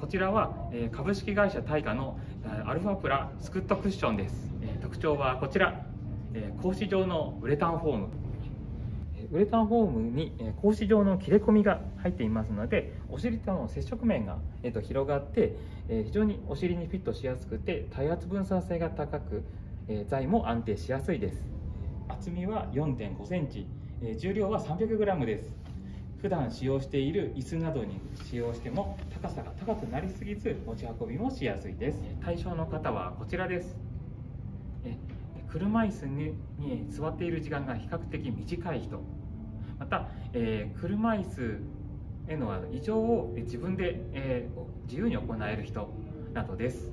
こちらは株式会社タイガのアルファプラスクットクッションです。特徴はこちら。格子状のウレタンフォーム。ウレタンフォームに格子状の切れ込みが入っていますのでお尻との接触面が広がって非常にお尻にフィットしやすくて体圧分散性が高く材も安定しやすいです。厚みは4.5センチ。重量は 300g です。普段使用している椅子などに使用しても高さが高くなりすぎず持ち運びもしやすいです。対象の方はこちらです。車椅子に座っている時間が比較的短い人。また、えー、車椅子への異常を自分で、えー、自由に行える人などです